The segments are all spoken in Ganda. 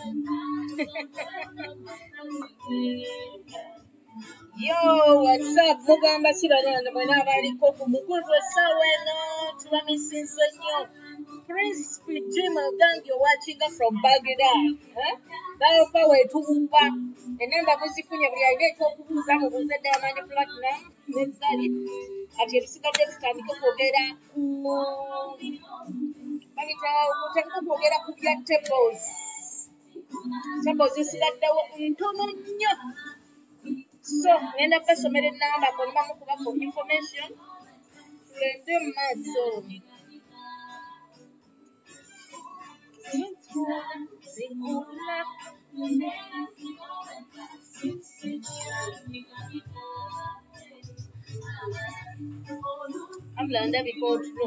Yo, what's up? Mugamba kibalanda mwena abaliko ku mukulu essaawa eno tubamisinze nnyo. Prince Jim Ogangi watching from Baghdad. Eh? Balofa wetuwuba. Enamba muzifunye buli alina ekyokubuuza mubuuze Diamond Platinum ne Zari. Kati ebisigadde bitandike kwogera ku babita kutandika kwogera ku bya tables. Tables zisigaddewo ntono nnyo. So, ngenda basomera ennamba konna mukuba for information. Tugende mu maaso. Zikula. Wabula ndabika otulo.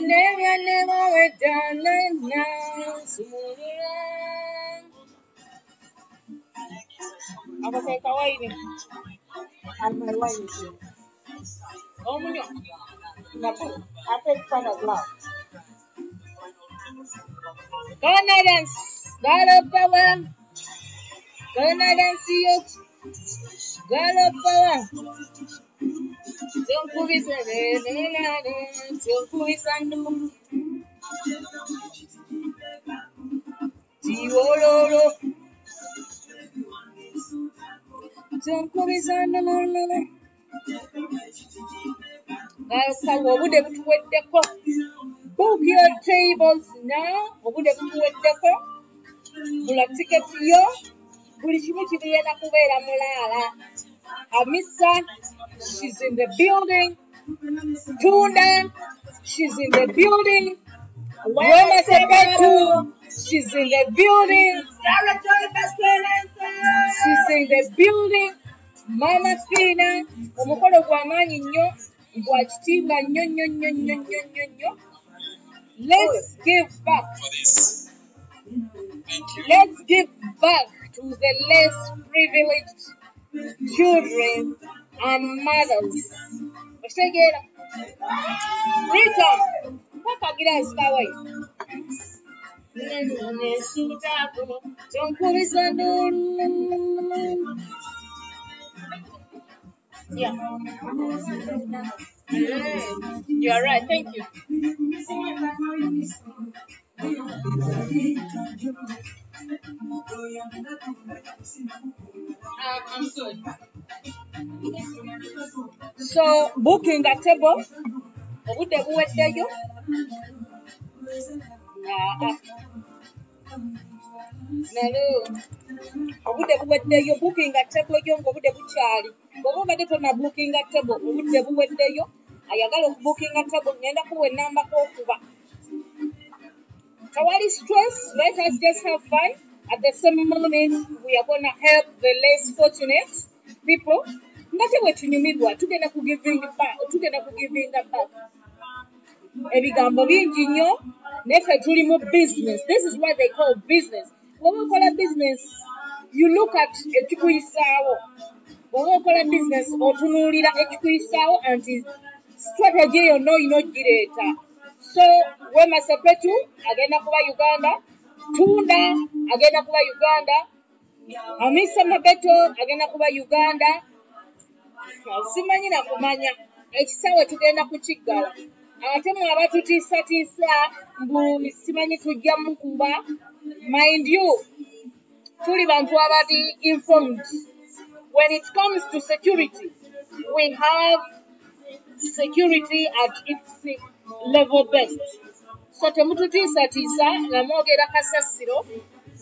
never, never we done now. I'm my wife. Oh, my God. I take of love. Go ahead and start power. Go ahead and see it. Go power. Tunkubisa nenenane, tunkubisa ndu. Tiwololo. Tunkubisa nenenane. Gala obudde butuweddeko. Book your tables now. Obudde butuweddeko. Gula tiketi yo. Buli kimu kigenda kubeera mulaala. Hamisa, she's in the building. Tunda, she's in the building. Wema Sepetu, she's in the building. She's in the building. Mama Fina, omukolo gwa maanyi nnyo, gwa kitiibwa nnyo nnyo nnyo nnyo nnyo nnyo nnyo. Let's give back. Let's give back to the less privileged children and mothers. Ushe gera. Rita, wakagira zikawe. Nesutako, tonkubiza n'olulu. Yeah. You are right. Thank you. I'm good. So, booking a table. Obudde buweddeyo. Ah, ah. Nalo. Obudde buweddeyo. Booking a table yo ng'obudde bukyali. Bw'oba obadde tonna booking a table, obudde buweddeyo. Ayagala okubookinga table ngenda kuwa ennamba k'okuba. tewali stress let us just have fun at the same moment we are gonna help the less fortunate people. Nga te bwe tunyumirwa tugenda tugenda kugivinga back ebigambo bingi nnyo naye ffe tuli mu business. This is what they call business. Bw'oba okola business you look at ekikuyisaawo. Bw'oba okola business otunuulira ekikuyisaawo anti strategy yonna olina ogireeta so wema sepetu agenda kuba uganda tunda agenda kuba uganda. Amisa mabeto agenda kuba uganda. Simanyi nakumanya ekisaawe tugenda kukiggala. Ate mwe abatutiisatiisa mbu simanyi tujja mukuba mind you tuli bantu abadi informed. When it comes to security we have security at its level best so temututiisatiisa nga mwogera kasasiro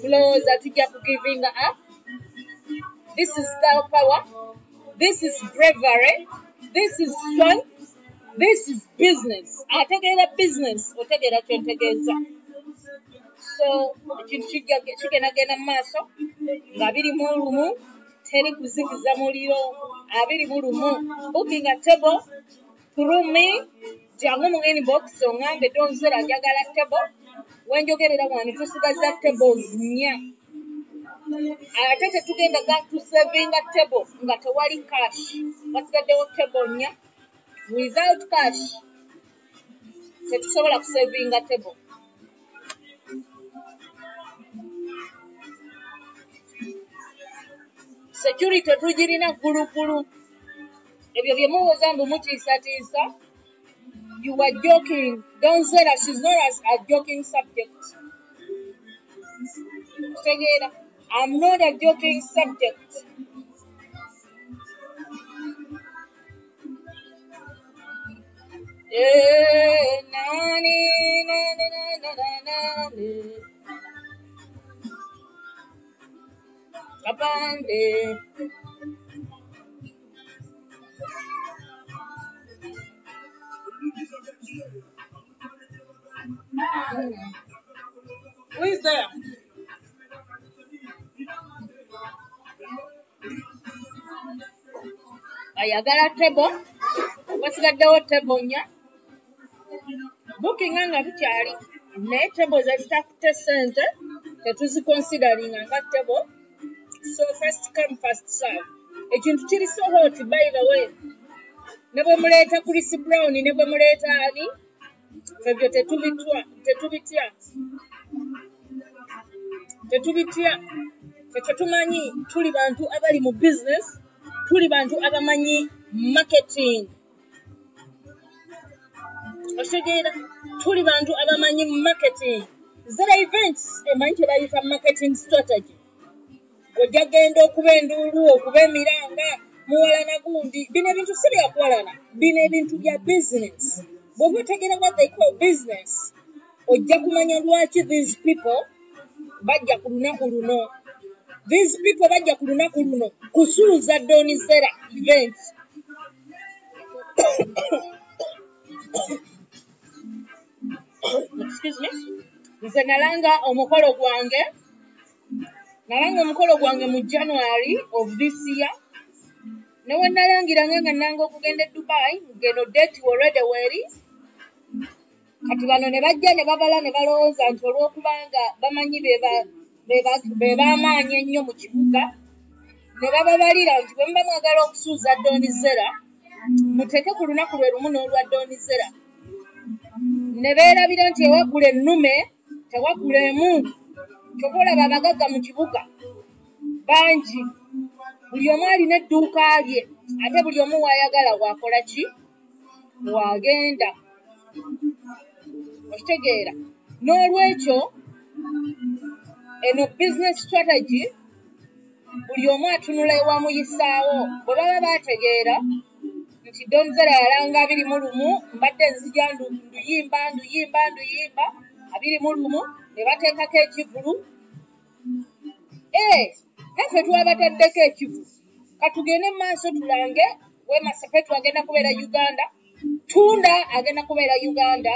mulowooza tujja kugivinga up. This is star power. This is bravery. This is strength. This is business. Ategeera business otegeera kyentegeeza. So ekintu kigendagenda mu maaso nga biri mu lumu teri kuzikiza muliro abiri mu lumu. Booking a table through me jangu mu inbox oŋŋambe donzera njagala table wenjogerera wano tusigaza tables nnya. Ate tetugenda ga tusevinga table nga tewali cash. Wasigaddewo table nnya. Without cash tetusobola kusevinga table security tugirina gguluggulu ebyo bye muwoza mbu mutiisatiisa you were joking. Don't say that. Shes not as a joking subject. I'm not a joking subject. Eh, Hmm. Who is there? ayagala tebo wasigaddewo tebo nnya. Bukinga nga bukyali naye tebo zezitakutte sente. Tetuziconsideringa nga tebo so first come first serve. Ekintu kiri so hot by the way ne bwe muleeta chris brown ne bwe muleeta ani? Ebyo tetubitya. Tetubitya. Ffe tetumanyi tuli bantu abali mu business tuli bantu abamanyi marketing. Okitegeera tuli bantu abamanyi marketing. Zera events emanyi kye bayita marketing strategy. Ojja genda okuba enduulu okuba emiranga muwalana gundi bino ebintu si byakuwalana bino ebintu bya business. Bw'oba otegeera what they call business ojja kumanya lwaki these people bajja ku lunaku luno. These people bajja ku lunaku luno kusuuza donizera event excuse me. Nze nalanga omukolo gwange nalanga omukolo gwange mu january of this year ne we nalangiranga nga nanga okugenda e dubai ngeno date already weeri kati bano ne bajja ne babala ne balowooza nti olw'okubanga bamanyi be b'amaanyi ennyo mu kibuga ne bababalira nti bwe muba mwagala okusuuza donizera muteeke ku lunaku lwe lumu n'olwa donizera ne beerabira nti ewagula ennume tewagula emu kyova olaba abagagga mu kibuga bangi buli omu alina edduuka lye ate buli omu waayagala waakola ki? Waagenda okitegeera. N'olwekyo eno business strategy buli omu atunula ewamuyisaawo bwe baba baategeera nti donzera yalanga abiri mu lumu mbadde nzija nduyimba nduyimba nduyimba abiri mu lumu ne bateekako ekivulu ee naffe twabataddeko ekivulu katugende mu maaso tulange wemasepetu agenda kubeera uganda tunda agenda kubeera uganda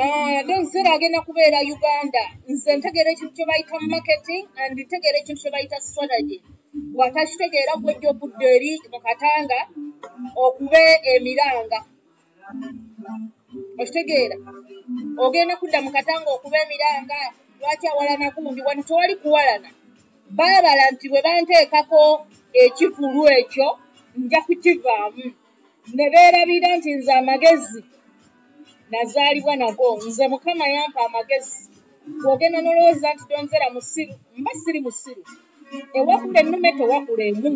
Ah, nseera agenda kubeera uganda. Nze ntegeera ekintu kye bayita marketing and ntegeera ekintu kye bayita strategy. Bwatakitegeera gwejja okudda eri mu katanga okube emiranga. Okitegeera. Ogenda kudda mu katanga okuba emiranga lwaki awalana gundi wano tewali kuwalana. Baabala nti bwe banteekako ekivulu ekyo nja kukivaamu. Ne beerabira nti nze amagezi nazaalibwa nago nze mukama yampa amagezi. Bw'ogenda n'olowooza nti tonzera musiru mba siri musiru. Ewakula ennume tewakula emu.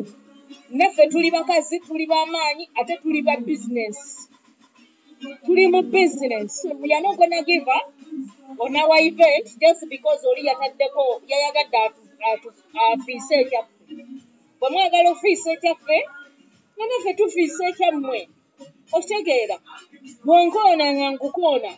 Naffe tuli bakazi tuli b'amaanyi ate tuli ba bizinesi tuli mu bizinesi we are not gonna give up on our event just because oli yataddeko yayagadde afiise ekyaffe. Bwe mwagala ofiisa ekyaffe nga naffe tufiisa ekyammwe okitegeera bwonkoona nga nkukoona